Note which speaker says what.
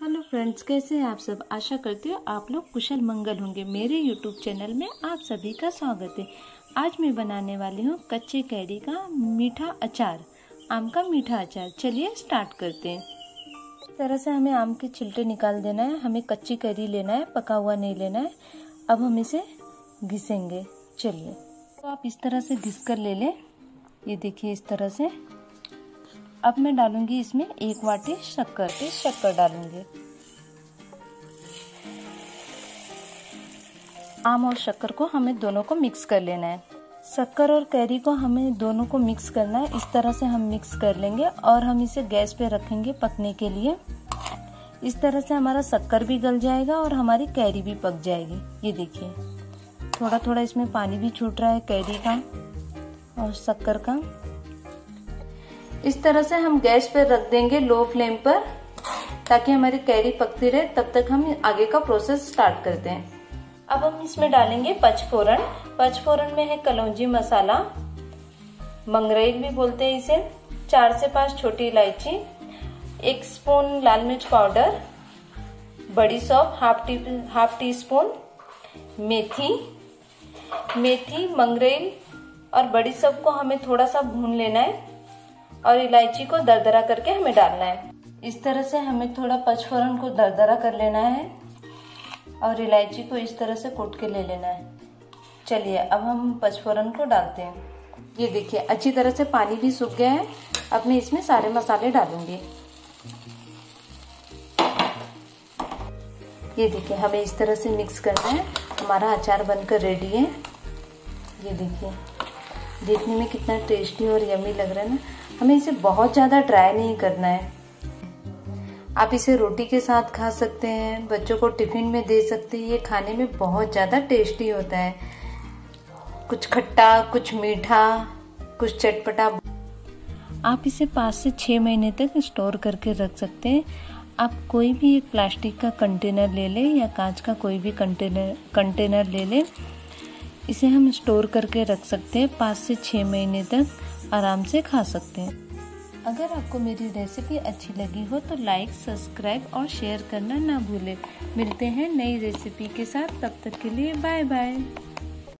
Speaker 1: Hello friends, कैसे हैं आप सब? आशा करती हूँ आप लोग कुशल मंगल होंगे। मेरे यूट्यूब चैनल में आप सभी का स्वागत है। आज मैं बनाने वाली हूँ कच्चे कैरी का मीठा अचार, आम का मीठा अचार। चलिए स्टार्ट करते हैं। इस तरह से हमें आम के छिलटे निकाल देना है। हमें कच्ची कैरी लेना है, पका हुआ नहीं लेना है। अब हम इसे घिसेंगे। चलिए। तो आप इस तरह से घिस कर ले लें। ये देखिए इस तरह से। अब मैं डालूँगी इसमें एक वाटी शक्कर पे शक्कर डालूँगी। आम और शक्कर को हमें दोनों को मिक्स कर लेना है। शक्कर और कैरी को हमें दोनों को मिक्स करना है। इस तरह से हम मिक्स कर लेंगे और हम इसे गैस पे रखेंगे पकने के लिए। इस तरह से हमारा शक्कर भी गल जाएगा और हमारी कैरी भी पक जाएगी। ये देखिए थोड़ा थोड़ा इसमें पानी भी छूट रहा है, कैरी का और शक्कर का। इस तरह से हम गैस पर रख देंगे लो फ्लेम पर, ताकि हमारी कैरी पकती रहे। तब तक हम आगे का प्रोसेस स्टार्ट करते हैं। अब हम इसमें डालेंगे पचफोरन। पचफोरन में है कलौजी मसाला। मंगरेल भी बोलते हैं इसे। चार से पाँच छोटी इलायची। एक स्पून लाल मिर्च पाउडर। बड़ी सौंफ half tea half teaspoon मेथी। मेथी, मंगरेल और बड़ी सौंफ को हमें थोड़ा सा भून लेना है। और इलायची को दरदरा करके हमें डालना है। इस तरह से हमें थोड़ा पचफोरन को दरदरा कर लेना है और इलायची को इस तरह से कूट के ले लेना है। चलिए, अब हम पचफोरन को डालते हैं। ये देखिए, अच्छी तरह से पानी भी सूख गया है। अब मैं इसमें सारे मसाले डालूँगी। ये देखिए, हमें इस तरह से मिक्स करना है। हमारा अचार बनकर रेडी है। ये देखिए। देखने में कितना टेस्टी और यमी लग रहा है ना। हमें इसे बहुत ज़्यादा ड्राई नहीं करना है। आप इसे रोटी के साथ खा सकते हैं, बच्चों को टिफ़िन में दे सकते हैं, ये खाने में बहुत ज़्यादा टेस्टी होता है। कुछ खट्टा, कुछ मीठा, कुछ चटपटा। आप इसे पाँच से छः महीने तक स्टोर करके रख सकते हैं। आप कोई भी एक प्लास्टिक का कंटेनर ले लें या कांच का कोई भी कंटेनर कंटेनर ले लें। इसे हम स्टोर करके रख सकते हैं, पाँच से छः महीने तक आराम से खा सकते हैं। अगर आपको मेरी रेसिपी अच्छी लगी हो तो लाइक सब्सक्राइब और शेयर करना ना भूलें। मिलते हैं नई रेसिपी के साथ, तब तक के लिए बाय बाय